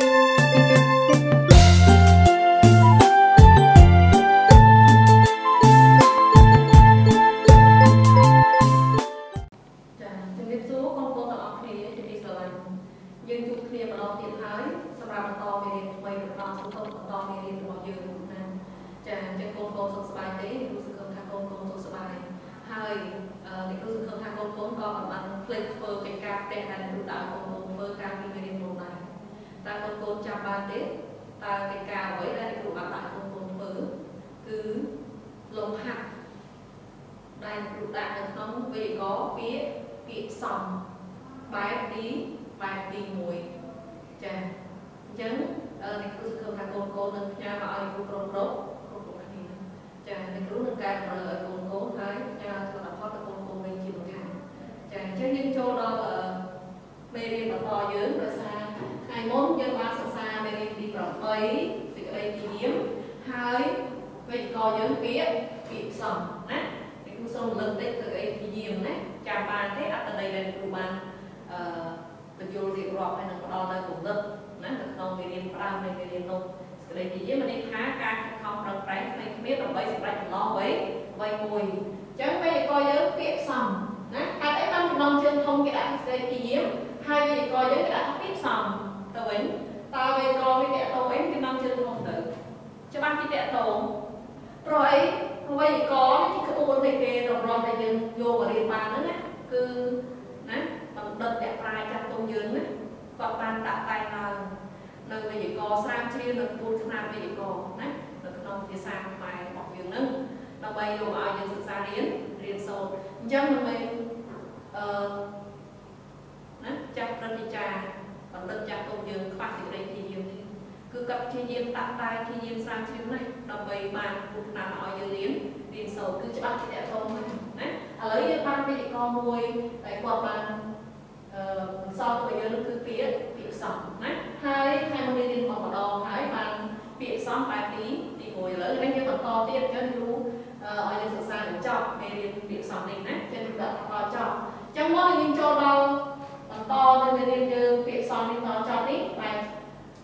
យើងជួបគ្នាម្ដងទៀតហើយសម្រាប់បន្តមេរៀនថ្មីរបស់សង្គមបន្តមេរៀនរបស់យើងណាចាអញ្ចឹងបងប្អូនសុខសប្បាយទេគ្រូសង្ឃឹមថាបងប្អូនសុខសប្បាយហើយនេះគ្រូសង្ឃឹមថាបងប្អូនក៏មិនបានភ្លេចធ្វើកិច្ចការផ្ទះដែលគ្រូដើរបងប្អូនធ្វើការពីមេរៀនមុនដែរតើបងប្អូនចាំបានទេតើកិច្ចការអ្វីដែលគ្រូបានដាក់បងប្អូនធ្វើគឺលំហាត់ដែលគ្រូដាក់នៅក្នុងវេយ្យាករណ៍ពាក្យពាក្យសំ បែបទីបែបទី1ចាអញ្ចឹងអឺនេះគ្រូសង្ឃឹមថាកូនកូននឹងផ្ញើមកឲ្យគ្រូក្រុមរកគ្រប់គ្រប់គ្នាចានេះគ្រូនឹងកែតម្រូវឲ្យកូនកូនហើយផ្ញើលទ្ធផលទៅកូនកូនវិញជាបន្ថែមចាអញ្ចឹងយើងចូលដល់អឺមេរៀនបន្តយើងដោយសារថ្ងៃមុនយើងបានសិក្សាមេរៀនទី8សេចក្តីពីយាមហើយវេយ្យាករណ៍យើងពាក្យពាក្យសំណានេះគ្រូសូមរំលឹកតិចទៅអីពីយាមណាចាំបានទេអត្ថន័យដែលគ្រូបានអឺបញ្យល់ រៀបរាប់ហើយនឹងផ្ដល់នៅគំនិតណានៅក្នុងមេរៀន5នៃមេរៀននោះសេចក្តីពីយាមមានថាការខិតខំប្រឹងប្រែងគ្នាគ្នាដើម្បីសម្រេចបំណងអ្វីអ្វីមួយអញ្ចឹងវេយ្យាករណ៍យើងពាក្យសំណាហេតុអីបានចំណងជើងធំគេដាក់សេចក្តីពីយាមហើយវេយ្យាករណ៍យើងគេដាក់ថាពាក្យសំទៅវិញតើវេយ្យាករណ៍វាតកតងអីចំណងជើងធំទៅច្បាស់ពីតកតងព្រោះអីវេយ្យាករណ៍នេះជាក្បួនដែលគេរំលងដែលយើងយកមករៀនបានហ្នឹងណាគឺណាបណ្ឌិតអ្នកប្រាជ្ញចាស់ទុំ យើងណាគាត់បានដាក់តែងឡើងនៅវេយ្យាករណ៍ស្រាវជ្រាវនៅពូលថ្នាក់វេយ្យាករណ៍ណានៅក្នុងភាសាខ្មែររបស់យើងហ្នឹងដើម្បីយកមកឲ្យយើងសិក្សារៀនរៀនសូត្រអញ្ចឹងដើម្បីអឺណាចាស់ប្រតិចារបណ្ឌិតចាស់ទុំយើងខ្វះសេចក្តីព្យាយាមនេះគឺគាត់ព្យាយាមតាក់តែព្យាយាមស្រាវជ្រាវណាស់ដើម្បីបានពូលថ្នាក់ឲ្យយើងរៀនរៀនសូត្រគឺច្បាស់ជាតកតងហ្នឹងណាឥឡូវយើងបានវេយ្យាករណ៍មួយដែលគាត់បានអឺ បន្សល់ទៅយើងគឺពាក្យពាក្យសំណាហើយថ្ងៃមុនរៀនមកម្ដងហើយបានពាក្យសំបែបទីទី1ឥឡូវនេះយើងបន្តទៀតចឹងគ្រូឲ្យយើងសិក្សាបញ្ចប់មេរៀនពាក្យសំនេះណាចឹងគ្រូដាក់ដល់ចប់ចឹងមកយើងចូលដល់បន្តនៅមេរៀនយើងពាក្យសំនេះដល់ចប់នេះបែប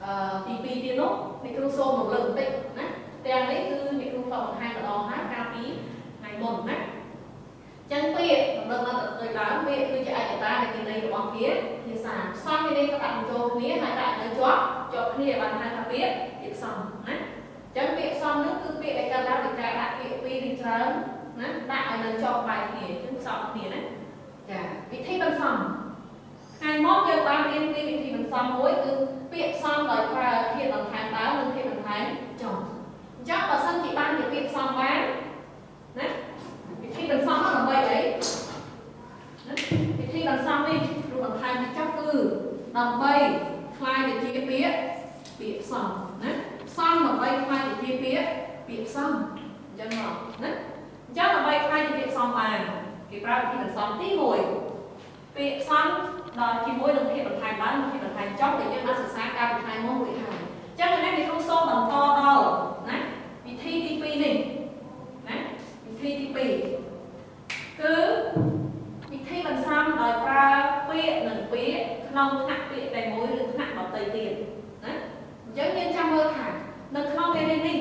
អឺទី2ទៀតនោះនេះគ្រូសូមរំលឹកបន្តិចណាទាំងនេះគឺនេះគ្រូក៏បង្ហាញម្ដងហើយកាលពីថ្ងៃមុនណាចឹង ពាក្យរំលឹកមកទៅដើមពាក្យគឺជាឯកតានៃន័យរបស់វាភាសាផ្សំនេះក៏ដាក់បញ្ចូលគ្នាហើយដាក់នៅជាប់ជាប់គ្នាបានហៅថាពាក្យពាក្យផ្សំណាចឹងពាក្យផ្សំនោះគឺពាក្យដែលកើតឡើងពីការដាក់ពាក្យពីរឬច្រើនណាដាក់ឲ្យនៅជាប់បែបគ្នាចឹងផ្សំគ្នាណាចាវិធីបន្សំថ្ងៃមកយើងបានរៀនពីវិធីបន្សំមួយគឺពាក្យផ្សំដោយប្រើធាតុបន្ថែមដើមនិងធាតុបន្ថែមចុងអញ្ចឹងបើសិនជាបានជាពាក្យផ្សំបានណាវិធីបន្សំនោះដើម្បីអីណា វិធីបន្សំនេះរូបបន្ថែមទីចុះគឺដើម្បីខ្លាយទៅជាពាក្យពាក្យផ្សំណាផ្សំដើម្បីខ្លាយទៅជាពាក្យពាក្យផ្សំអញ្ចឹងមកណាអញ្ចឹងដើម្បីខ្លាយជាពាក្យផ្សំបានគេប្រើវិធីបន្សំទី1ពាក្យផ្សំដល់ជាមួយនឹងភាពបន្ថែមដើមនិងភាពបន្ថែមចុងដែលយើងបានសិក្សាកាលពីថ្ងៃមុនរួចហើយអញ្ចឹងថ្ងៃនេះគ្រូសូមបន្តដល់ណាវិធីទី2នេះណាវិធីទី2គឺ វិធីបន្សំដោយប្រើពាក្យនិងពាក្យក្នុងថ្នាក់ពាក្យតែមួយឬថ្នាក់ដទៃទៀតណាអញ្ចឹងយើងចាំមើលថានៅក្នុងមេរៀននេះ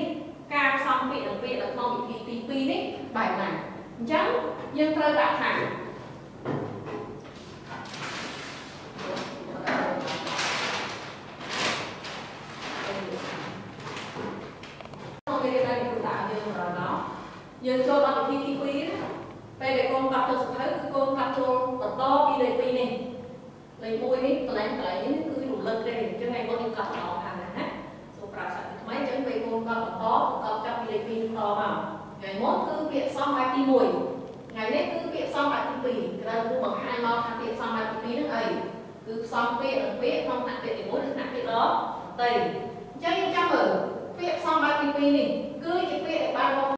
ការផ្សំពាក្យនិងពាក្យនៅក្នុងវិធីទី2នេះបែបណាអញ្ចឹងយើងត្រូវដាក់ថាយើងចូលដល់វិធីទី2ណា ពេលដែលកូនកាត់ចូលសភៅគឺកូនកាត់ចូលបន្តពីលេខ2នេះលេខ1នេះកន្លែងកន្លែងនេះគឺរំលឹកទេអញ្ចឹងឯងបងយើងកាត់បន្តខាងណាណាសូមប្រើសាច់ថ្មីអញ្ចឹងពេលកូនកាត់បន្តបន្តចាប់ពីលេខ2នេះតមកថ្ងៃមុនគឺពាក្យសំបែបទី1ថ្ងៃនេះគឺពាក្យសំបែបទី2ក្រៅគ្រូបង្ហាញមកថាពាក្យសំបែបទី2ហ្នឹងអីគឺផ្សំពាក្យនិងពាក្យក្នុងថ្នាក់ពាក្យទី1និងថ្នាក់ពាក្យដទៃអញ្ចឹងយើងចាំមើលពាក្យផ្សំបែបទី2នេះគឺជាពាក្យដែលបានមក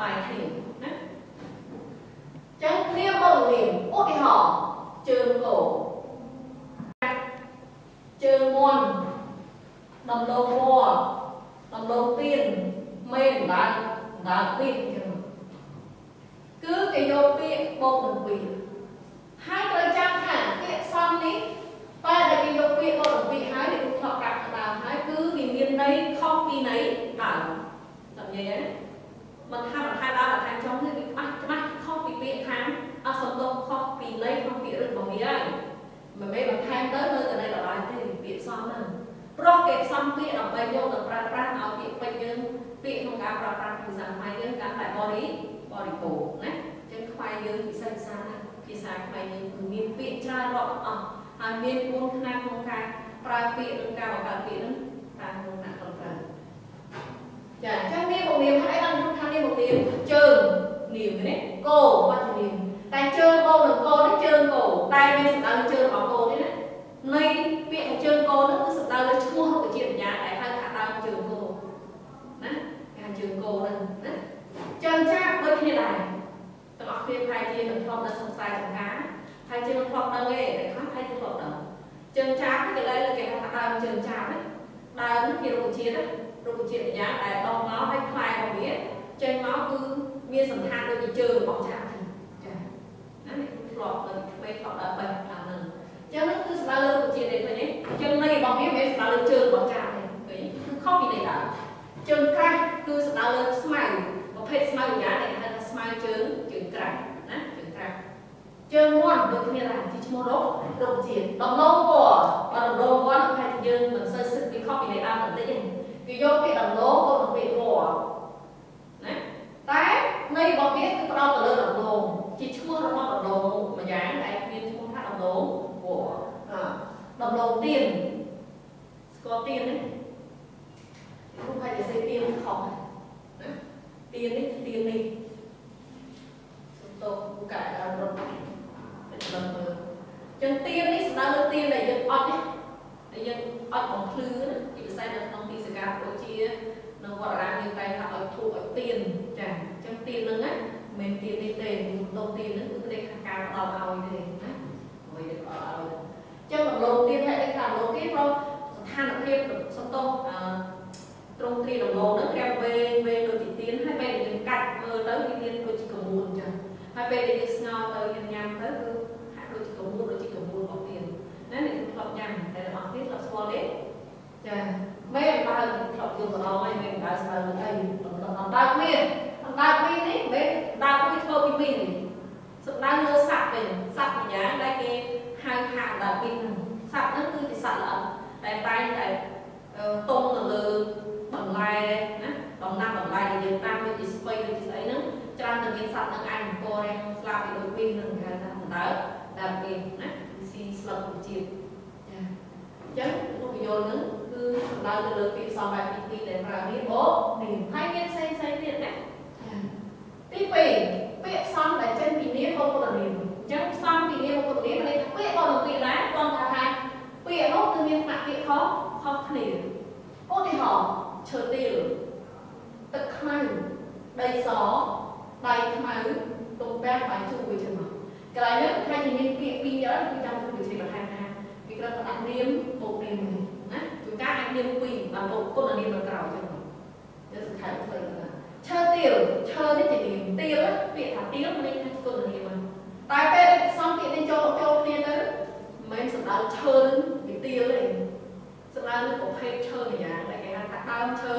បាយគ្នាណាចឹងគ្នាមកនាមឧទាហរណ៍ជើងគោជើងមន់ដំឡូងវល់ដំឡូងទៀនមេដណ្ដើមដណ្ដើមពីចឹងគឺគេយកពាក្យបូកនឹងពាក្យហើយត្រូវចាំថាពាក្យសំនេះបើដែលគេយកពាក្យបូកនឹងពាក្យហើយដែលធ្លាប់កាត់ដើមហើយគឺវាមានន័យខុសពីន័យដើមតើនិយាយទេ មិនថាបន្ថែមដើមបន្ថែមចុងគឺវាច្បាស់ច្បាស់ខុសពីពាក្យខាងអសន្តោខុសពីន័យខុសពីរឹតរបស់វាហើយមិនមែនបន្ថែមទៅនៅតែនៅដដែលទេពាក្យសំហ្នឹងព្រោះគេផ្សំពាក្យដើម្បីយកទៅប្រើប្រាស់ឲ្យពាក្យពេចន៍យើងពាក្យក្នុងការប្រើប្រាស់ភាសាខ្មែរយើងកាន់តែបរិបរិពោណាអញ្ចឹងខ្មែរយើងពិសេសភាសាណាភាសាខ្មែរយើងគឺមានពាក្យច្រើនរាប់អស់ហើយមានគុណខ្នាតក្នុងការប្រើពាក្យនិងការបង្កើតពាក្យហ្នឹងតាមក្នុងណាត្រឹមត្រូវចាអញ្ចឹងមានបង្រៀនហើយបានខ្ញុំថាមានបង្រៀនជើងនាមនេះគោវត្តនាមតែជើងគោនិងគោនេះជើងគោតែមានសម្ដៅជើងរបស់គោនេះណានៃពាក្យថាជើងគោនោះគឺសំដៅលើឈ្មោះរុក្ខជាតិបញ្ញាដែលហៅថាដើមជើងគោណាគេហៅជើងគោហ្នឹងណាជើងចាស់ដូចគ្នាដែរទាំងអស់គ្នាប្រហែលជានឹងធ្លាប់នៅសង្ស័យចំការហើយជានឹងធ្លាប់ដឹងទេតែខ្លះប្រហែលជាធ្លាប់ដឹងជើងចាស់គឺគេលើគេហៅថាដើមជើងចាស់ណាដើមនេះជារុក្ខជាតិណារុក្ខជាតិបញ្ញាដែលដុះមកហើយផ្លែរបស់វា ចេញមកគឺមានសន្តានដូចជាជើងរបស់ចាស់ចាណានេះធ្លាប់នៅក្មេងធ្លាប់ដល់បេះខាងហ្នឹងចឹងនោះគឺស្ដារលើរុក្ខជាតិទេឃើញទេចឹងន័យរបស់វាមិនស្ដារលើជើងរបស់ចាស់ទេឃើញគឺខុសពីន័យដើមជើងក្រាស់គឺស្ដារលើស្មៅប្រភេទស្មៅវិញ្ញាណដែលគេហៅថាស្មៅជើងជើងក្រាស់ណាជើងក្រាស់ជើងមាន់ដូចគ្នាដែរជាឈ្មោះរុករុក្ខជាតិដំឡូងពណ៌បើដំឡូងពណ៌គឺថាយើងមិនសូវសឹកពីខុសពីន័យដើមបន្តិចទេគេយកពីដំឡូងទៅទៅពីពណ៌ណា តែន័យរបស់វាគឺផ្ដោតទៅលើដំឡូងជាឈ្មោះរបស់ដំឡូងម្យ៉ាងដែលមានឈ្មោះថាដំឡូងពណ៌ដំឡូងទៀនស្គាល់ទៀនទេគ្រូផាច់និយាយទៀនខុសណាទៀននេះទៀននេះសំតោគូកែដល់រត់តែដឹងមើលចឹងទៀននេះសម្ដៅលើទៀនដែលយើងអត់នេះដែលយើងអត់បំភ្លឺណាជាពិសេសនៅក្នុងទីសក្ការៈដូចជា នៅវត្តអារាមយើងតែថាឲ្យធូបឲ្យទៀនចាអញ្ចឹងទៀនហ្នឹងណាមិនទៀននេះទេតោទៀនហ្នឹងគឺទេខាងការផ្ដល់ឲ្យទេណាអ្វីដែលផ្ដល់ឲ្យចឹងដំឡូងទៀនហើយដូចថាដំឡូងទៀនព្រោះស្ថានភាពសន្តោអឺត្រង់ទ្រីដំឡូងហ្នឹងគេវេវេដូចជាទៀនហើយពេលយើងកាត់មើលទៅវាទៀនដូចជាកមូនអញ្ចឹងហើយពេលដែលយើងស្ងោរទៅយើងញ៉ាំទៅគឺហាក់ដូចជាកមូនដូចជាកមូនរបស់ទៀនណានេះធ្លាប់ញ៉ាំតែរបស់ទៀនធ្លាប់ស្គាល់ទេចា មេអណ្ដើមធ្លាប់យកម្ដងហើយមេអណ្ដើមស្មើនឹងអីអណ្ដើមមានអណ្ដើមមាននេះមេដើមវាធ្វើពីមីនេះសំដៅលើសត្វវិញសត្វម្យ៉ាងដែលគេហៅថាអណ្ដើមពីហ្នឹងសត្វហ្នឹងគឺជាសត្វល្អិតតែតែតែតុងនៅលើបន្លែណាដំណាំបន្លែដែលយើងតាមដូចជាស្ពៃដូចជាស្អីហ្នឹងច្រើនតែមានសត្វនឹងអាចអង្គរាំងស្លាប់ពីដូចពីនឹងគេថាអណ្ដើមដើមគេណាស៊ីស្លឹកជាតិចាអញ្ចឹងរូបយន្តហ្នឹងគឺសំ ដៅទៅលើពាក្យសំបែបទី2ដែលប្រើនេះអូនេះហើយមានផ្សេងផ្សេងទៀតណាទី2ពាក្យផ្សំដែលចេញពីនាមបុគ្គលនាមអញ្ចឹងផ្សំពីនាមបុគ្គលនាមនេះពាក្យបរពាក្យដែរគាត់ថាថាពាក្យនោះគឺមានថ្នាក់ពាក្យខុសខុសគ្នាឧទាហរណ៍ឈើទាលទឹកខ្មៅដីសដៃខ្មៅទុំពាំងបាយជូរវាចឹងមកកន្លែងនេះថាជាមានពាក្យពីរយ៉ាងគឺចាំទៅវិទ្យាបន្ថែមថាវាគ្រាន់តែដាក់នាមបុគ្គលនាមណាជួន កាលអាចនាមពីរបានបុគ្គលនាមនៅក្រៅចឹងមកយើងសង្ខេបខ្លីណាឈើទាលឈើនេះជានាមទាលពាក្យថាទាលមានថាគុណនាមតែពេលដែលផ្សំពាក្យនេះចូលចូលគ្នាទៅមិនមែនសំដៅឈើនឹងវាទាលទេសំដៅលើប្រភេទឈើម្យ៉ាងដែលគេហៅថាដើមឈើ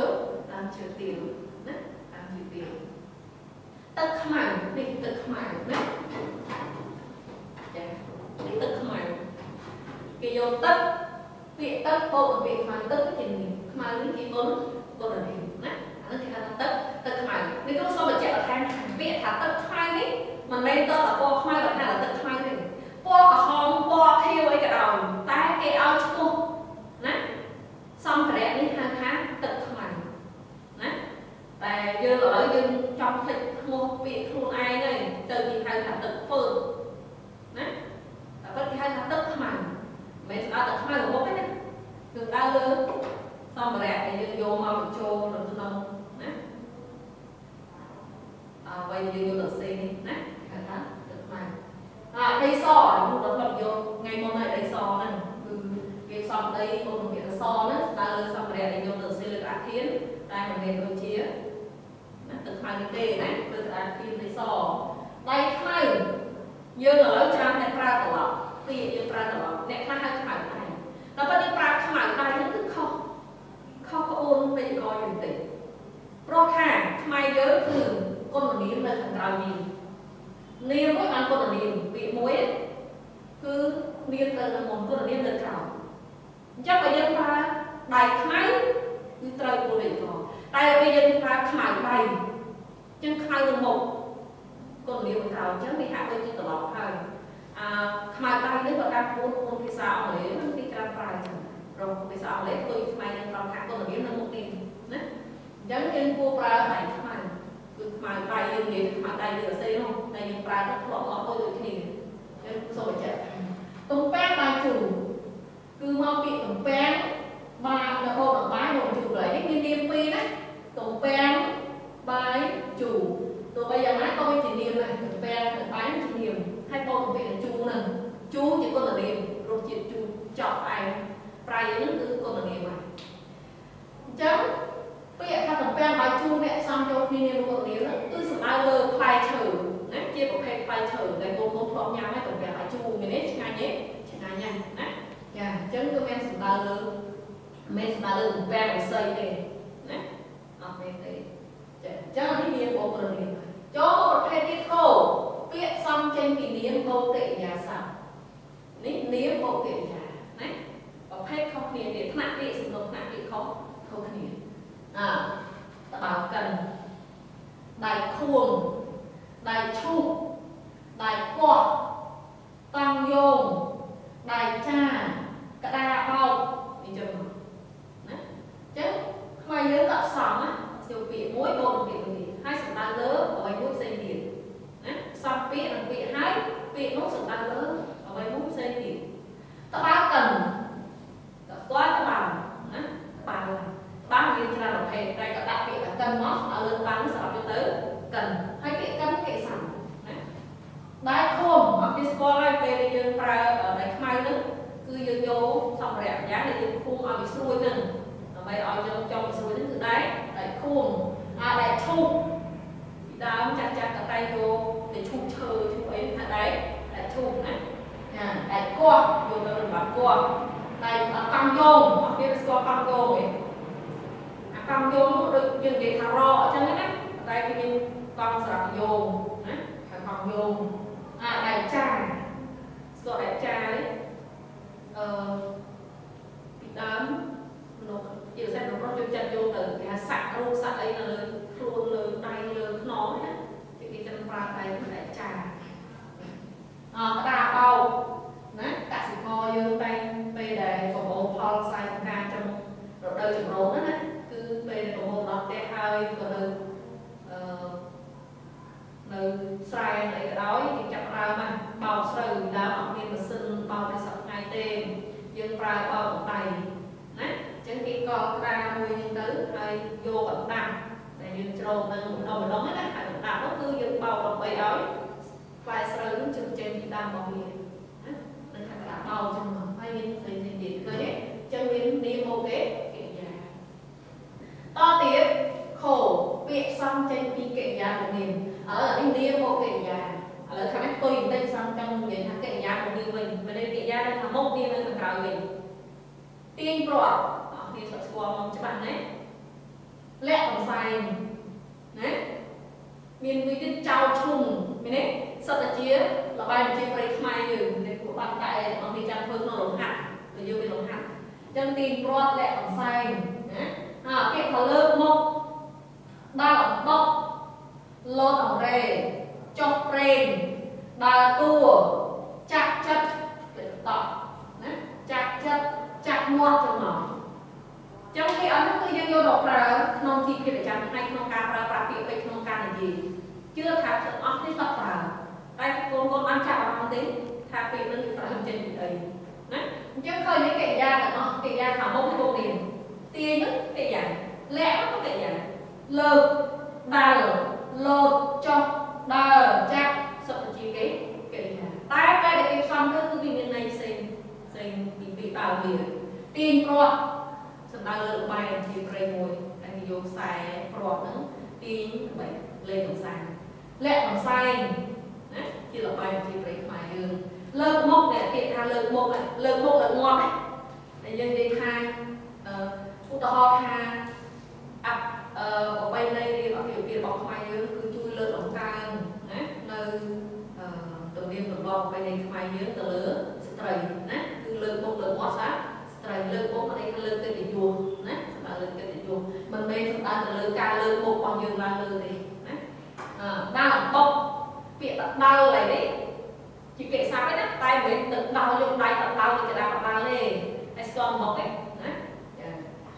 ដើមឈើទាលណាដើមឈើទាលទឹកខ្មៅនេះទឹកខ្មៅណាចានេះទឹកខ្មៅគេយកទឹក ពាក្យទឹកបូកនឹងពាក្យខ្មៅទឹកជានេះខ្មៅនេះគេគុណគុណនេះណាអានេះគេហៅថាទឹកទឹកខ្មៅនេះគ្រូសូមបញ្ជាក់បន្ថែមថាពាក្យថាទឹកខ្មៅនេះមិនមែនតើពណ៌ខ្មៅតែថាទឹកខ្មៅទេពណ៌ក្រហមពណ៌ខៀវអីក៏ដោយតែគេឲ្យឈ្មោះណាសម្ភារៈនេះហៅថាទឹកខ្មៅណាតែយើងឥឡូវយើងចង់ភ្លេចឈ្មោះពាក្យខ្លួនឯងទៅទៅគេហៅថាទឹកធ្វើណាតែគាត់គេហៅថាទឹកខ្មៅមិនស្អាតទឹកខ្មៅរបស់ទេ ណាគឺដើរលើសម្ភារៈដែលយើងយកមកបញ្ចូលនៅក្នុងណាអ្វីយើងយកទៅសេនេះណាគេហៅថាទឹកខ្មៅអាដីសនោះដល់គាត់យកថ្ងៃមុនហើយដីសហ្នឹងគឺគេផ្សំដីអូនពាក្យសហ្នឹងដើរលើសម្ភារៈមានដូចជាណាទឹកខ្មៅនេះទេណាលើក្តារពីនៃសដៃខ្មៅយើងឥឡូវច្រើនតែប្រើត្រឡប់ពីយើងប្រើត្រឡប់អ្នកខ្លះហៅខ្មៅដៃតែបើយើងប្រើ ខ្មៅដៃហ្នឹងគឺខុសខុសក្អូនពេញកយើងតិចព្រោះថាខ្មែរយើងគឺគុណនាមនៅខាងក្រៅនេះនាមមួយបានគុណនាមពាក្យមួយគឺមានទៅនឹងមុនគុណនាមនៅក្រៅអញ្ចឹងបើយើងប្រើដៃខ្មៅគឺត្រូវគោលលេខកតែពេលយើងប្រើខ្មៅដៃអញ្ចឹងខ្មៅទៅមុខគុណនាមក្រៅអញ្ចឹងវាហាក់ដូចជាត្រឡប់ហើយអាខ្មៅដៃនេះបើតាមគោលគុណភាសាអង់គ្លេសมันគេច្រើនប្រើអញ្ចឹង រកភាសាអង់គ្លេសដូចខ្មែរយើងត្រង់ថាគុណនាមនៅមុខនេះណាអញ្ចឹងយើងគួរប្រើដៃខ្មៅគឺខ្មៅដៃយើងនិយាយខ្មៅដៃលើអសេនោះតែយើងប្រើទៅធ្លាប់អត់ដូចដូចគ្នាយើងសូមបញ្ជាក់ទំពាំងបាយជូរគឺមកពីទំពាំងបាយនៅបោកដបាយមកជូរឡើយនេះមាននាមពីរណាទំពាំងបាយជូរទោះបីយ៉ាងណាក៏វាជានាមដែរទំពាំងទៅបាយជានាមហើយបោកទំពាំងជូរហ្នឹងជូរជាគុណនាមរសជាតិជូរចប់ឯង ប្រៃហ្នឹងគឺគុណនាមហើយអញ្ចឹងពាក្យថាតំពាំងបាយជូរអ្នកសំចូលគ្នានាមគុណនាមហ្នឹងគឺសំដៅលើផ្លែឈើណាជាប្រភេទផ្លែឈើដែលបងប្អូនធ្លាប់ញ៉ាំហើយតំពាំងបាយជូរមានទេឆ្ងាញ់ទេឆ្ងាញ់ណាស់ណាចាអញ្ចឹងគឺមានសំដៅលើមិនសំដៅលើតំពាំងវិស័យទេណាអត់មែនទេចាអញ្ចឹងនេះមានបងប្អូននាមចូលមកប្រភេទទៀតគោពាក្យសំចេញពីនាមបូកកិរិយាសព្ទនេះនាមបូកកិរិយាណាប្រ ភេទខុសគ្នាទៀតថ្នាក់ពាក្យសំណុំថ្នាក់ពាក្យខុសខុសគ្នាអើតបោកិនដៃខួងដៃឈូកដៃកោះតង់យោងដៃចាក្តារបោកនេះចឹងណាចឹងខ្មែរយើងក៏សំណាស្ទាវពាក្យមួយបូកនឹងពាក្យមួយហើយសំដៅលើអ្វីមួយផ្សេងទៀតណាសំពាក្យនិងពាក្យហើយពាក្យនោះសំដៅលើអ្វីមួយផ្សេងទៀតតបោកិនក៏ស្គាល់តបោណាតបោបានមានច្រើនប្រភេទតែក៏ដាក់ពាក្យកិនមកឲ្យលើបានសម្រាប់ទៅកិនហើយពាក្យកិនពាក្យសំណាដែលឃុំ អត់គេស្គាល់ហើយពេលយើងប្រើដៃខ្មៅហ្នឹងគឺយើងយកសម្ភារៈយ៉ាងដែលយើងឃុំឲ្យវាស្រួយហ្នឹងដើម្បីឲ្យយើងចង់ស្រួយហ្នឹងគឺដែរដៃឃុំអាដែលឈូកពីដើមចាស់ចាស់ក៏តែយកទៅឈូកឈើឈូកអីថាដែរដែលឈូកណាណាដែលគោះយកទៅរបស់គោះតែកំយោងអត់គេស្គាល់កំយោងទេអាកំយោងដូចយើងនិយាយថារអញ្ចឹងណាតែវាមានកង់សម្រាប់យោងណាហៅកំយោង អាដែលចាស្គាល់ដែលចាទេអឺពីដើមមនុស្សជាពិសេសមនុស្សចូលចិត្តយកទៅគេថាសាក់រូបសាក់អីនៅលើខ្លួនលើដៃលើខ្នងណាគេគេចិត្តប្រើដៃដែលចាអឺក្តារបោកណាកសិករយើងតែពេលដែលប្រមូលផលខ្សែបង្ការចំរដូវចម្រូនណាគឺពេលប្រមូលដល់ផ្ទះហើយក៏នៅអឺនៅស្រែអីក៏ដោយគេចាប់ដើមហ្នឹងបោកស្រូវដើមអត់មានម៉ាស៊ីនបោកដូចសប្តាហ៍ទេយើងប្រើបោកដៃណាអញ្ចឹងគេកក្តារមួយហ្នឹងទៅហើ យយកអណ្ដាប់ដែលយើងច្រូតនៅម្ដងម្ដងណាហើយអណ្ដាប់នោះគឺយើងបោកដើម្បីឲ្យផ្លែស្រូវនឹងជិះចេញពីដើមរបស់វាបោចឹងមកហើយមានផ្សេងៗទៀតឃើញទេចឹងមាននាមមកគេកិរិយាតទៀតខោពាក្យសំចេញពីកិរិយារបស់នាមឥឡូវនេះនាមមកកិរិយាឥឡូវខាងនេះទុយបន្តិចសំចង់និយាយថាកិរិយារបស់នាមវិញមិនได้កិរិយាដែលថាមុខនាមនៅខាងក្រៅវិញទាញព្រាត់អស់គ្នាស្គាល់មកច្បាស់ណា លាក់កំសែងណាមានមួយទៀតចោលឈុំមានទេសិតតែជាលបែងជាប្រៃខ្មែរយើងតែពួកបាត់តែអង្គទីចាំធ្វើក្នុងលំហាត់ទៅយើងមានលំហាត់អញ្ចឹងទីព្រាត់លាក់កំសែងណាអាពាក្យថាលើកមុខដើរអំបុកលោតអង្រេចុះប្រេងដើរតួចាក់ចិត្តទៅតក់ណាចាក់ចិត្តចាក់មាត់ទៅមក ចឹងគេអត់នោះគឺយើងយកមកប្រើក្នុងជីវភាពប្រចាំថ្ងៃក្នុងការប្រើប្រាស់ពាក្យពេចន៍ក្នុងការនិយាយជឿថាទាំងអស់នេះតបប្រើតែកូនកូនបានចាប់អារម្មណ៍ទេថាពេលនឹងគេប្រើចេញពីអីណាអញ្ចឹងឃើញកិរិយាទាំងអស់កិរិយាខាងមុខពុកនេះទាញនោះកិរិយាលាក់នោះកិរិយាលើកដើរលោតចុះដើរចាក់សុខជាគេកិរិយាតែពេលដែលគេផ្សំទៅគឺវាមានន័យផ្សេងផ្សេងពីពីដើមវាទាញព្រាត់ សំដៅលើបែបជាព្រៃមួយដែលនិយកខ្សែព្រាត់ហ្នឹងទាញដើម្បីលេងកំសាន្តលាក់កំសែងណាជាលបាយប្រជាប្រិយខ្មែរយើងលើកមុខអ្នកគេថាលើកមុខលើកមុខលើកមាត់តែយើងនិយាយថាអឺឧទាហរណ៍ថាអាប់អឺប្របីនៃរៀបអភិបាលរបស់ខ្មែរយើងគឺជួយលើកដំកើងណានៅអឺទំនៀមទម្លាប់ប្របីនៃខ្មែរយើងទៅលើស្ត្រីណាគឺលើកមុខលើកមាត់ស្អាស្ត្រីលើកមុខអីគឺលើកកិត្តិយសណាសម្រាប់លើកកិត្តិយសមិនមែនសម្ដៅទៅលើការលើកមុខរបស់យើងឡើងលើទេណាអឺដល់អំបុកពាក្យដល់អីនេះជាពាក្យសាប់ឯណាតែមិនមែនទៅដល់យកដៃទៅដល់ទៅក្តារបដាល់ទេតែស្គាល់មកឯណាចាអ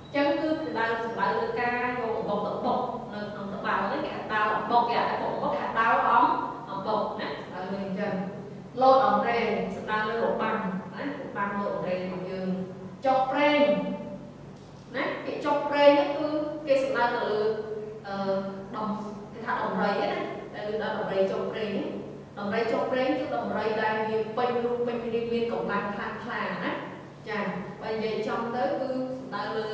ញ្ចឹងគឺផ្ដៅសម្ដៅលើការយកអំបុកទៅបុកនៅក្នុងត្បាល់នេះគេហៅដាល់អំបុកគេហៅអំបុកគេហៅដាល់អំអំបុកណាស្ដៅលើអញ្ចឹងលោតអង្រែសម្ដៅលើរបាំងណារបាំងលោតអង្រែរបស់យើង ចុកប្រេងណាពាក្យចុកប្រេងហ្នឹងគឺគេសម្ដៅទៅលើអឺដំគេថាដំរីណាតែលើដល់ដំរីចុកប្រេងហ្នឹងដំរីចុកប្រេងគឺដំរីដែលវាពេញរូបពេញរាងមានកម្លាំងខ្លាំងខ្លាណាចាបើនិយាយចំទៅគឺសំដៅលើ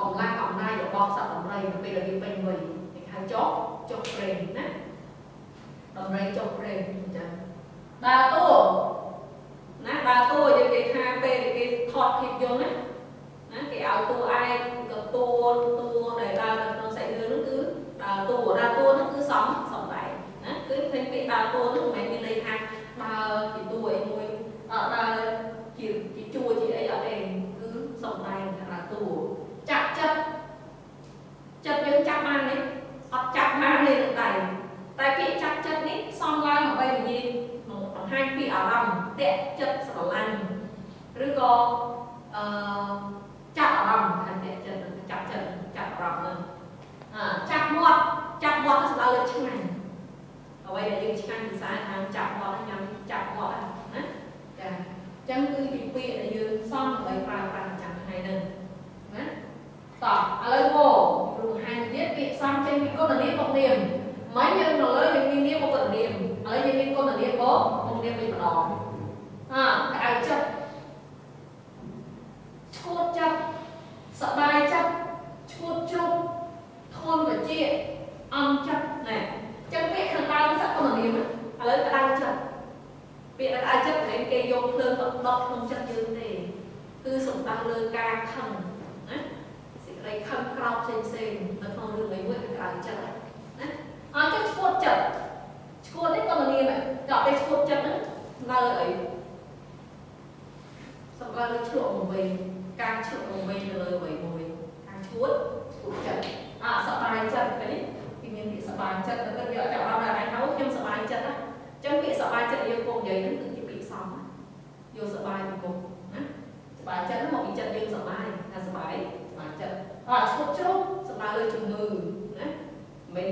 កម្លាំងអំណាចរបស់សត្វដំរីនៅពេលដែលវាពេញវ័យគេហៅចុកចុកប្រេងណាដំរីចុកប្រេងអញ្ចឹងដើរតួ ណាដើរតួយើងគេថាពេលគេថតភាពយន្តណាណាគេឲ្យតួឯកក៏តួតួដែលដើរនៅក្នុងសាច់រឿងនោះគឺដើរតួដើរតួនោះគឺសំសំដែងណាគឺឃើញពាក្យដើរតួនោះមិនមែនមានន័យថាដើរជាតួអីមួយដើរជាជាជួជាអីអត់ទេគឺសំដែងថាដើរតួចាក់ចិត្តចិត្តយើងចាប់បាននេះអត់ចាប់បានទេនឹងដៃតែពាក្យចាប់ចិត្តនេះសំឡើងដើម្បីនិយាយបង្ហាញពីអារម្មណ៍តាក់ចិត្តស្រឡាញ់ឬក៏អឺចាប់អារម្មណ៍ថាតាក់ចិត្តចាប់ចិត្តចាប់អារម្មណ៍នឹងអាចាប់មាត់ចាប់មាត់ទៅស្ដាប់លើឆ្ងាញ់អ្វីដែលយើងឆ្ងាញ់ភាសាខាងចាប់មាត់ញ៉ាំចាប់មាត់ណាចាអញ្ចឹងគឺជាពាក្យដែលយើងសំដើម្បីប្រើប្រាស់ចាំថ្ងៃនេះណាតោះឥឡូវមកគ្រូបង្ហាញទៀតពាក្យសំចេញពីគុណនាមមកនាមមិនយើងនៅលើយើងមាននាមមកគុណនាមឥឡូវយើងមានគុណនាមមកមកនាមវិញម្ដងអាក្អៅចិត្តឈួតចិត្តសបាយចិត្តឈួតជ្រុកធន់ត្រជាអំចិត្តណែចឹងពាក្យខាងដើមសក្គុណនាមឥឡូវក្តៅចិត្តពាក្យក្តៅចិត្តមិនគេ យកភ្លើងទៅដុតក្នុងចិត្តយើងទេគឺសំដៅលើការខឹងណាសេចក្តីខឹងក្រោបផ្សេងផ្សេងនៅក្នុងរឿងមួយមួយគឺក្តៅចិត្តណាអញ្ចឹងឈួតចិត្តឈួតនេះក៏នាមដល់ពេលឈួតចិត្តហ្នឹងនៅអីសម្រាប់លើឆ្លក់មកវិញការឆ្លក់មកវិញទៅលើអ្វីមួយការឈួតឈួតចិត្តអសប្បាយចិត្តឃើញពីមានពាក្យសប្បាយចិត្តទៅយកចាប់អរដល់ឯងហើយខ្ញុំសប្បាយចិត្តណាអញ្ចឹងពាក្យសប្បាយចិត្តយើងពុកនិយាយហ្នឹងគឺជាពាក្យសំយកសប្បាយពីពុកណាសប្បាយចិត្តហ្នឹងមកពីចិត្តយើងសប្បាយថាសប្បាយសប្បាយចិត្តអត់ឈួតជ្រុំសម្រាប់លើជំងឺណាមិន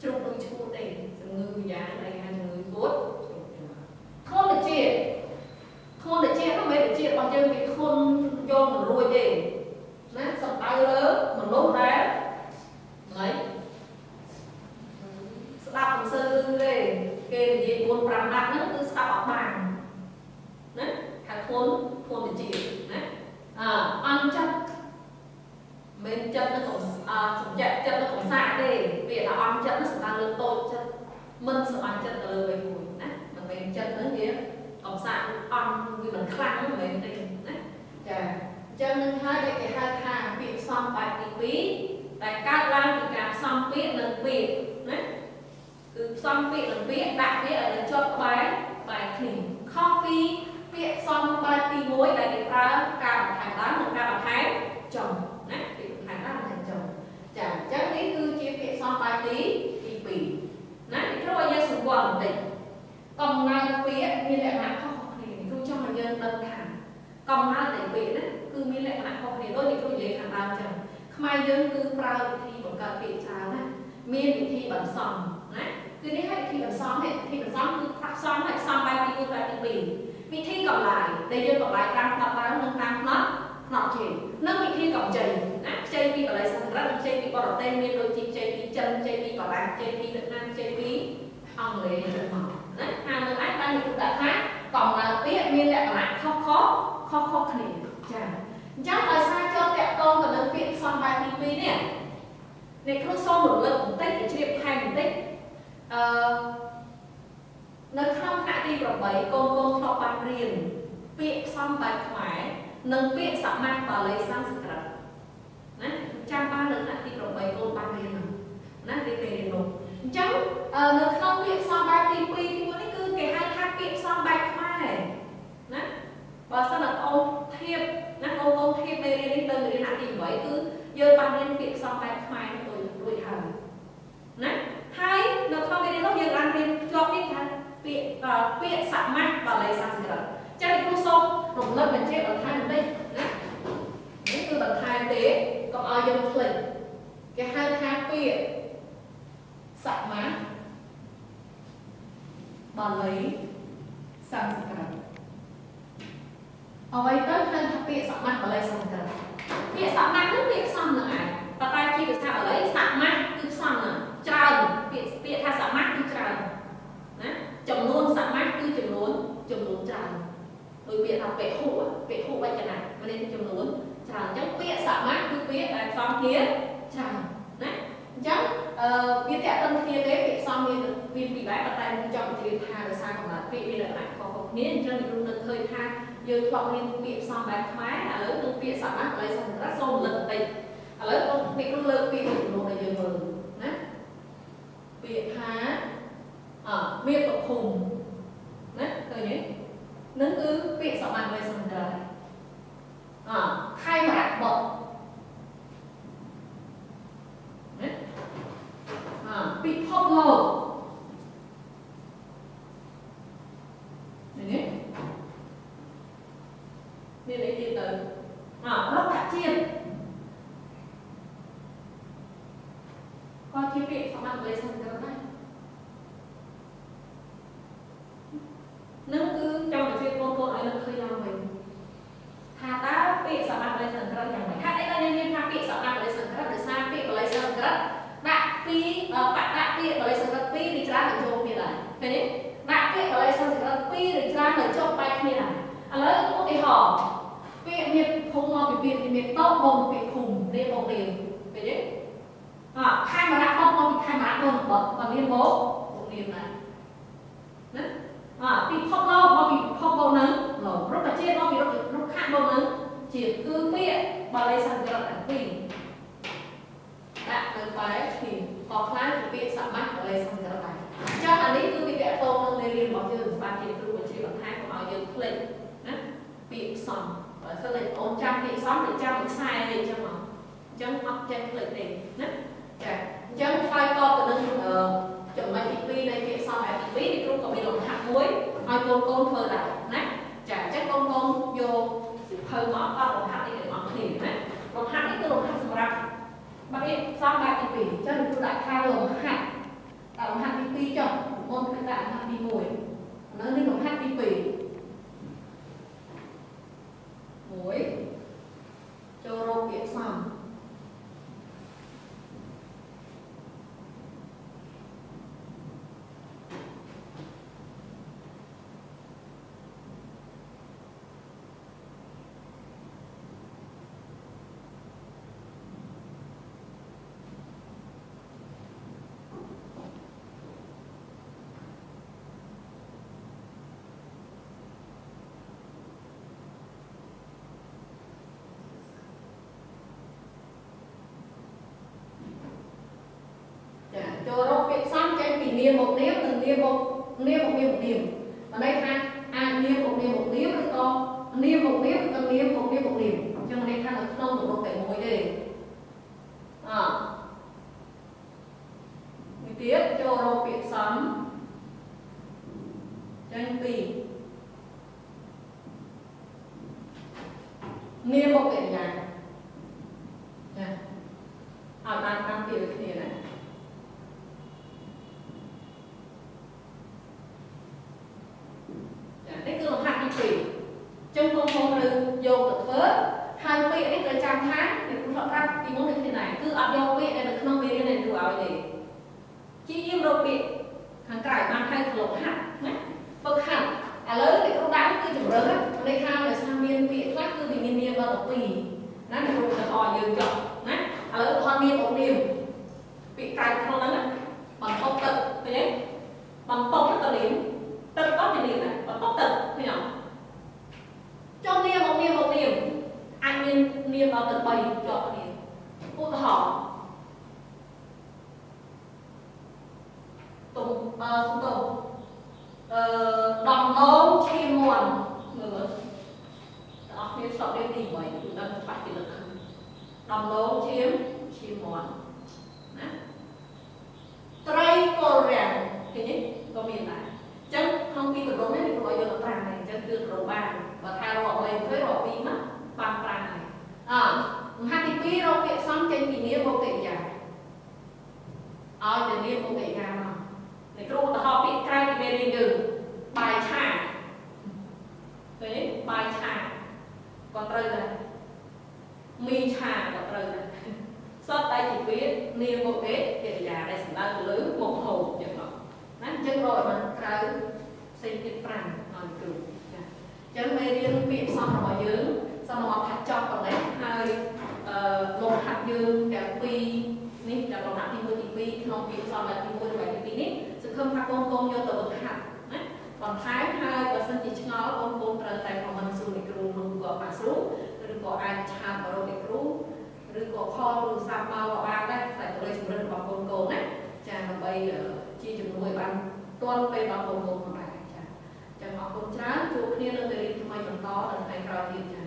ជ្រុំដូចឈួតទេជំងឺយ៉ាងអីហៅជំងឺឈួតធនជាតិធនជាតិនោះមិនមែនជាតិរបស់យើងវាធនយកមិនរួចទេណាសំដៅលើមនុស្សដែលហើយស្ដាប់មិនសូវទេគេនិយាយ4 5ដាប់ហ្នឹងគឺស្ដាប់អត់បានណាថាធនធនជាតិណាអអន់ចិត្តមិនចិត្តនឹងអសំចាក់ចិត្តនឹងកំសាកទេពាក្យថាអន់ចិត្តនោះសំដៅលើតូចចិត្តមិនសប្បាយចិត្តទៅលើអ្វីមួយណាមិនមែនចិត្តហ្នឹងវាកំសាកអន់វាមិនខ្លាំងមិនមែនទេណាចាអញ្ចឹងនឹងហើយដែលគេហៅថាពាក្យសំបែបទី2តែកើតឡើងពីការផ្សំពាក្យនិងពាក្យណាគឺផ្សំពាក្យនិងពាក្យដាក់ពាក្យឲ្យនៅជាប់ក្បែរបែរគ្នាខុសពីពាក្យផ្សំបែបទី1ដែលគេប្រើការបន្ថែមដើមនិងការបន្ថែមចុងណាពាក្យបន្ថែមដើមបន្ថែមចុងចាអញ្ចឹងនេះគឺជាពាក្យផ្សំបែបទីទី2ណាគ្រូឲ្យយើងសម្គាល់បន្តិចកំណើតពាក្យមានលក្ខណៈខុសៗគ្នាគ្រូចង់ឲ្យយើងដឹងថាកំណើតនៃពាក្យណាគឺមានលក្ខណៈខុសគ្នាដូចនេះគ្រូនិយាយខាងដើមចឹងខ្មែរយើងគឺប្រើវិធីបង្កើតពាក្យច្រើនណាមានវិធីបន្សំណា គឺនេះហើយវិធីបន្សំនេះវិធីបន្សំគឺផ្សំហើយផ្សំបែបទី1បែបទី2វិធីកម្លាយដែលយើងកម្លាយតាមផ្នត់ដើមនិងតាមផ្នត់ផ្នត់ជើងនិងវិធីកម្ចីណាខ្ចីពីបល័យសម្រាប់និងខ្ចីពីបរទេសមានដូចជាខ្ចីពីចិនខ្ចីពីបារាំងខ្ចីពីវៀតណាមខ្ចីពីអង់គ្លេសទៅមកណាថានៅឯបាននិយាយថាកំណើតពាក្យមានលក្ខណៈខុសខុសខុសខុសគ្នាចាអញ្ចឹងដោយសារចូលតាក់ទងទៅនឹងពាក្យផ្សំបែបទី2នេះអ្នកគ្រូសូមរំលឹកបន្តិចជ្រាបថែមបន្តិច អឺនៅក្នុងថ្នាក់ទី8កូនកូនធ្លាប់បានរៀនពាក្យផ្សំបែបខ្មែរនិងពាក្យសមាសបាលីសំស្ក្រឹតណាចាំបាននៅថ្នាក់ទី8កូនបានរៀនហ្នឹងណារៀនពេលរៀននោះអញ្ចឹងនៅក្នុងពាក្យផ្សំបែបទី2ទី1នេះគឺគេហៅថាពាក្យផ្សំបែបខ្មែរណាបើសិនតែអូនធៀបណាកូនកូនធៀបមេរៀននេះទៅមេរៀនថ្នាក់ទី8គឺយើងបានរៀនពាក្យផ្សំបែបខ្មែរដូចរួចហើយណា ហើយនៅក្នុងមេរៀននោះយើងបានរៀនជាប់នេះថាពាក្យពាក្យសមាសបាលីសំស្ក្រឹតចឹងគ្រូសូមរំលឹកបញ្ជាក់បន្ថែមបន្តិចណានេះគឺបន្ថែមទេកុំឲ្យយើងភ្លេចគេហៅថាពាក្យសមាសបាលីសំស្ក្រឹតអ្វីទៅហៅថាពាក្យសមាសបាលីសំស្ក្រឹតពាក្យសមាសគឺពាក្យផ្សំនឹងឯងប៉ុន្តែជាភាសាបាលីសមាសគឺផ្សំនឹងច្រើនពាក្យពាក្យថាសមាសគឺច្រើនណាចំនួនសមាសគឺចំនួនចំនួនច្រើនដោយពាក្យថាពេហុពេហុវចនៈមានចំនួនច្រើនអញ្ចឹងពាក្យសមាសគឺពាក្យដែលផ្សំគ្នាច្រើនណាអញ្ចឹងអឺវាតេតិនគ្នាទេពាក្យផ្សំមានមានពីរបែបតែខ្ញុំចង់ជម្រាបថាដោយសារកំណត់ពាក្យមានលក្ខណៈខុសៗ គ្នាអញ្ចឹងខ្ញុំនឹងឃើញថាយើងធ្លាប់រៀនពាក្យផ្សំបែបខ្មែរឥឡូវនឹងពាក្យសមាសឥឡូវសម្រាប់សូមរំលឹកបន្តិចឥឡូវខ្ញុំពីគ្រូលើកពាក្យមួយចំនួនដែលយើងមើលណាពាក្យថាអមាតុភូមិណាឃើញទេនឹងគឺពាក្យសម្បត្តិនៃសន្តិរអខៃមរៈបតណាអពិភពលោកនេះនេះ នេះនេះទៀតទៅអរដ្ឋជាតិក៏ជាពាក្យសម្បត្តិនៃសន្តិរដែរនឹងគឺចង់បញ្ជាបងប្អូនឲ្យនឹកឃើញឡើងវិញថាតើពាក្យសម្បត្តិបល័យសង្ក្រឹតយ៉ាងម៉េចហេតុអីបានយើងនិយាយថាពាក្យសម្បត្តិបល័យសង្ក្រឹតដោយសារពាក្យបល័យសង្ក្រឹតដាក់ពីបដាក់ពាក្យបល័យសង្ក្រឹតពីរឬច្រើនទៅចូលគ្នាដែរឃើញទេដាក់ពាក្យបល័យសង្ក្រឹតពីរឬច្រើនទៅចុះបែកគ្នាដែរឥឡូវឧទាហរណ៍ពាក្យមានភូមិមកពីពាក្យមានតោបងពាក្យភូមិរៀបមករៀបឃើញទេអខេមរៈបងមកពីខេមរៈបងបត់បើមានមកមករៀបដែរណាអពិភពលោកមកពីពិភពលោកនឹងលោករុក្ខជាតិមកពីរុក្ខរុក្ខៈលោកនឹងជាតិគឺ ពាក្យបាលីសង្ក្រឹតទាំងពីរដាក់នៅបែបពីក៏ខ្លះជាពាក្យសមាសបាលីសង្ក្រឹតដែរអញ្ចឹងអានេះគឺពីតកតងនឹងមេរៀនរបស់យើងបាទជាគ្រូបញ្ជាបន្ថែមកុំឲ្យយើងភ្លេចណាពាក្យផ្សំបើសិនតែអូនចាំពាក្យផ្សំទៅចាំខ្សែនេះអញ្ចឹងមកអញ្ចឹងអត់ចេះភ្លេចទេណាចាអញ្ចឹងឆ្លើយតបទៅនឹងអឺចំណុចទី2នៃពាក្យសំបែបទី2គ្រូក៏មានលំហាត់មួយឲ្យកូនកូនធ្វើដែរណាចាអញ្ចឹងកូនកូនយក សិភៅមកអត់លំហាត់នេះទាំងអស់គ្នាណាលំហាត់នេះគឺលំហាត់សម្រាប់បែបសំបែបទី2អញ្ចឹងគ្រូដាក់ថាលំហាត់ដាក់លំហាត់ទី2ចុះមុនគឺដាក់លំហាត់ទី1ឥឡូវនេះលំហាត់ទី2មួយចូលរកពាក្យសំចូលរកពាក្យផ្សំ ចេញពីនាមមកនាមនិងនាមមកនាមមកនាមមកនាមបើន័យថាអាចនាមមកនាមមកនាមឬក៏នាមមកនាមនិងនាមមកនាមមកនាមអញ្ចឹងន័យថានៅក្នុងទម្រង់តែមួយទេអមួយទៀតចូលរកពាក្យផ្សំចេញពីនាមមកកិរិយាចាឲ្យបានតាមពាក្យគ្នាណានេះគឺលំហាត់ទី2ចឹងបងប្អូនត្រូវយកទៅធ្វើហើយពាក្យនេះត្រូវចាំថាអ្នកគ្រូធ្លាប់ប្រាប់ពីមុនដូចគ្នាដែរគឺអត់យកពាក្យដែលនៅក្នុងមេរៀនដែលគ្រូឲ្យទេជាយាមរកពាក្យខាងក្រៅបានហៅលំហាត់ណាពឹកហាត់ឥឡូវអ្នកគ្រូដាក់គឺជំរឿនន័យថាដោយសារមានពាក្យខ្លះគឺវាមាននាមដល់12ណាអ្នកគ្រូទៅអយើងចប់ណាឥឡូវអត់មានអុកនាម ទៅ3ជាប់គ្នាឧទាហរណ៍ តុងអឺសុំទៅអឺដំណងឈាមមាន់មើលមើលបងប្អូនគ្នាស្បរៀនទី1គឺដឹងច្បាស់ពីលើកដំណងឈាមឈាមមាន់ណាត្រីកូរ៉ាំងឃើញទេក៏មានដែរអញ្ចឹងក្នុងពីកម្រងនេះខ្ញុំឲ្យយកទៅប្រាំហើយអញ្ចឹងគឺរកបានបើថារក3 20រក2មកបានប្រាំហើយអើមហាទី2រកពាក្យសំចេញពីនាមមកកិរិយាឲ្យទៅនាមមកកិរិយាមក នៃគ្រូឧទាហរណ៍ពាក្យក្រៅពីមេរៀនយើងបាយឆាឃើញទេបាយឆាក៏ត្រូវដែរមីឆាក៏ត្រូវដែរសតតែជាពាក្យនាមមកកិរិយាដែលសំដៅទៅលើមុខហូបចឹងមកណាអញ្ចឹងរកឲ្យបានក្រៅផ្សេងទៀត5ឲ្យគ្រូចាអញ្ចឹងមេរៀនពាក្យសំរបស់យើងសូមមកហាត់ចប់ប៉ុណ្ណេះហើយអឺលោកហាត់យើងទាំងពីរនេះទាំងលំហាត់ទី1ទី2ក្នុងពាក្យសំបែបទី1និងបែបទី2នេះ សង្ឃឹមថាកូនកូនយកទៅវឹកហាត់ណាបន្ថែមហើយបើសិនជាឆ្ងល់កូនកូនត្រូវតែ comment សួរលោកគ្រូនោះក៏បានស្រួលឬក៏អាចឆាតមករកលោកគ្រូឬក៏ខលទូរស័ព្ទមកក៏បានដែរតែទៅលើជំរិតរបស់កូនកូនណាចាដើម្បីជាជំនួយបានទាន់ពេលដល់កូនកូនផងដែរចាចឹងអរគុណច្រើនជួបគ្នានៅពេលរៀនថ្មីបន្តនៅថ្ងៃក្រោយទៀតចា